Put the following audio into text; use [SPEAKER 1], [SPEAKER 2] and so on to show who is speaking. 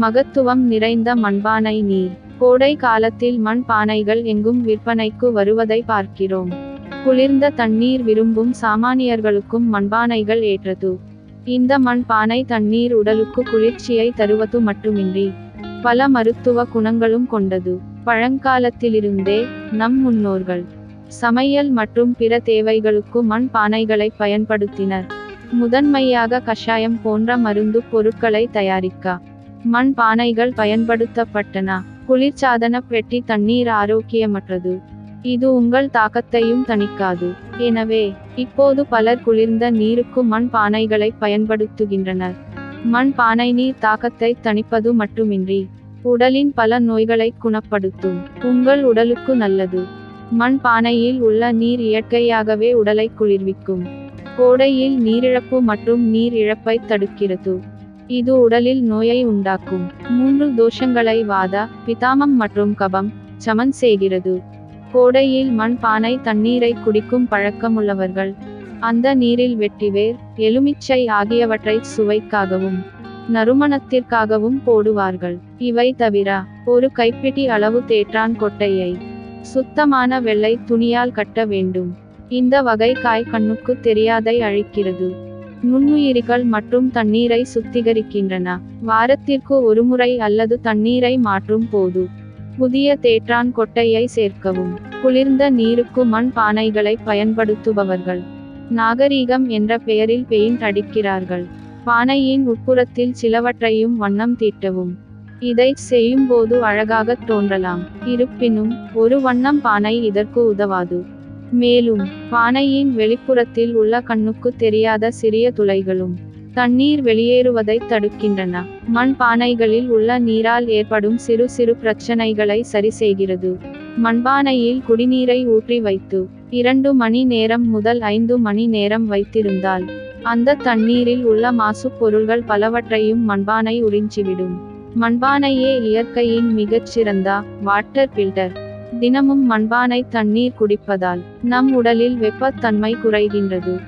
[SPEAKER 1] மகத்துவம் நிறைந்த மண்பானை நீர். கோடை காலத்தில் மண் பானைகள் எங்கும் விற்பனைக்கு வருவதை பார்க்கிறோம். குளிர்ந்த தண்ணீர் விரும்பும் சாமானியர்களுக்கும் மண்பானைகள் ஏற்றது. இந்த மண் பானை தண்ணீர் உடலுக்கு குளிர்ச்சியை தருவது மட்டுமின்றி பல மருத்துவ குணங்களும் கொண்டது. பழங்காலத்திலிருந்தே நம் முன்னோர்கள் சமையல் மற்றும் பிற தேவைகளுக்கு மண் பானைகளை பயன்படுத்தினர். முதன்மையாக கஷாயம் போன்ற மருந்து பொருட்களை தயாரிக்க மண் பானைகள் பயன்படுத்தப்பட்டன. குளிர்சாதன பெட்டி தண்ணீர் ஆரோக்கியமற்றது. இது உங்கள் தாக்கத்தையும் தணிக்காது. எனவே இப்போது பலர் குளிர்ந்த நீருக்கு மண் பானைகளை பயன்படுத்துகின்றனர். மண் பானை நீர் தாக்கத்தை தணிப்பது மட்டுமின்றி உடலின் பல நோய்களை குணப்படுத்தும். உங்கள் உடலுக்கு நல்லது. மண் பானையில் உள்ள நீர் இயற்கையாகவே உடலை குளிர்விக்கும். கோடையில் நீரிழப்பு மற்றும் நீர் இழப்பை தடுக்கிறது. இது உடலில் நோயை உண்டாக்கும். மூன்று தோஷங்களை வாத பிதாமம் மற்றும் கபம் சமன் செய்கிறது. கோடையில் மண் பானை தண்ணீரை குடிக்கும் பழக்கமுள்ளவர்கள். அந்த நீரில் வெட்டிவேர் எலுமிச்சை ஆகியவற்றை சுவைக்காகவும் நறுமணத்திற்காகவும் போடுவார்கள். இவை தவிர ஒரு கைப்பிடி அளவு தேற்றான் கொட்டையை சுத்தமான வெள்ளை துணியால் கட்ட வேண்டும். இந்த வகை காய் கண்ணுக்கு தெரியாதை அழிக்கிறது. நுண்ணுயிரிகள் மற்றும் தண்ணீரை சுத்திகரிக்கின்றன. வாரத்திற்கு ஒருமுறை அல்லது தண்ணீரை மாற்றும் போது புதிய தேற்றான் கொட்டையை சேர்க்கவும். குளிர்ந்த நீருக்கு மண் பானைகளை பயன்படுத்துபவர்கள். நாகரீகம் என்ற பெயரில் பெயிண்ட் அடிக்கிறார்கள். பானையின் உட்புறத்தில் சிலவற்றையும் வண்ணம் தீட்டவும். இதை செய்யும்போது அழகாக தோன்றலாம். இருப்பினும் ஒரு வண்ணம் பானை இதற்கு உதவாது. மேலும் பானையின் வெளிப்புறத்தில் உள்ள கண்ணுக்கு தெரியாத சிறிய துளைகளும் தண்ணீர் வெளியேறுவதை தடுக்கின்றன. மண் பானைகளில் உள்ள நீரால் ஏற்படும் சிறு சிறு பிரச்சனைகளை சரி செய்கிறது. மண்பானையில் குடிநீரை ஊற்றி வைத்து இரண்டு மணி நேரம் முதல் ஐந்து மணி நேரம் வைத்திருந்தால் அந்த தண்ணீரில் உள்ள மாசு பொருள்கள் பலவற்றையும் மண்பானை உறிஞ்சிவிடும். மண்பானையே இயற்கையின் மிகச்சிறந்த வாட்டர் பில்டர் தினமும் மண்பானை தண்ணீர் குடிப்பதால் நம் உடலில் வெப்பத்தன்மை குறைகின்றது.